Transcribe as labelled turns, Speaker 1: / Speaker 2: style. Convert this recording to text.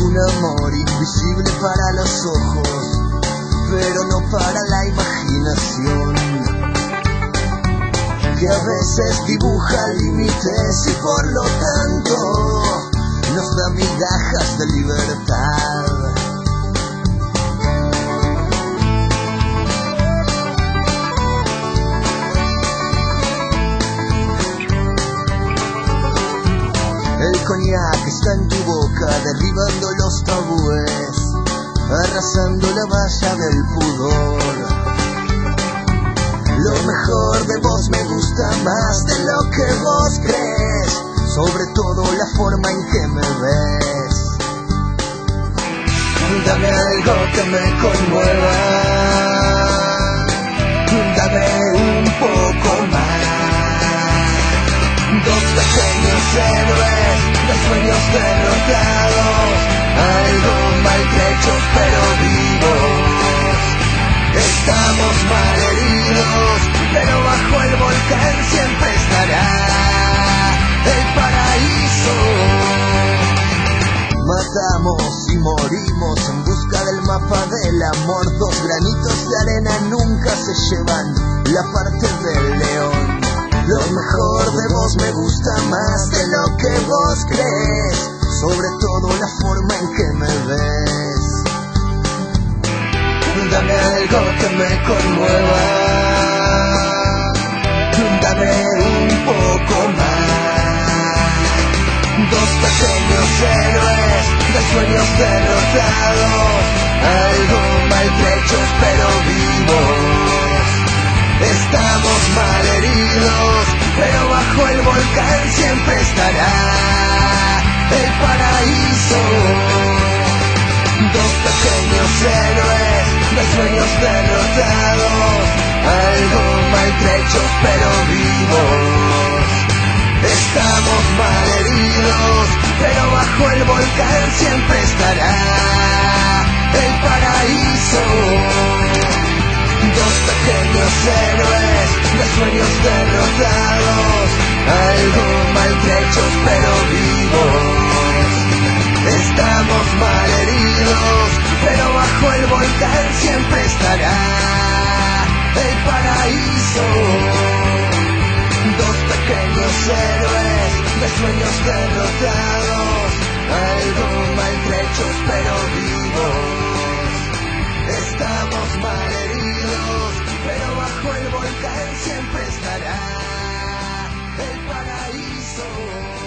Speaker 1: un amor invisible para los ojos, pero no para la imaginación. Que a veces dibuja límites y por lo tanto nos da migajas de libertad. Coñac está en tu boca, derribando los tabúes, arrasando la valla del pudor. Lo mejor de vos me gusta más de lo que vos crees, sobre todo la forma en que me ves. Dame algo que me conmueva, Dos pequeños héroes de sueños derrotados, algo maltrechos pero vivos. Estamos mal heridos, pero bajo el volcán siempre mejor de vos me gusta más de lo que vos crees, sobre todo la forma en que me ves. Dame algo que me conmueva, dame un poco más. Dos pequeños héroes de sueños derrotados, algo maltrechos pero vivos. Volcán siempre estará el paraíso. Dos pequeños héroes de sueños derrotados, algo maltrechos pero vivos. Estamos mal heridos, pero bajo el volcán siempre estará el paraíso. Dos pequeños héroes de sueños derrotados, volcán siempre estará el paraíso. Dos pequeños héroes de sueños derrotados, algo maltrechos pero vivos. Estamos mal heridos, pero bajo el volcán siempre estará el paraíso.